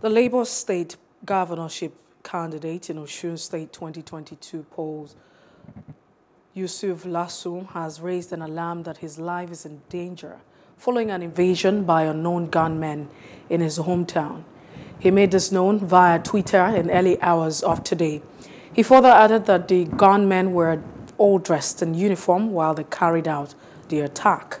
The Labour State governorship candidate in Osun State 2022 polls, Yusuf Lasun, has raised an alarm that his life is in danger following an invasion by unknown gunmen in his hometown. He made this known via Twitter in early hours of today. He further added that the gunmen were all dressed in uniform while they carried out the attack.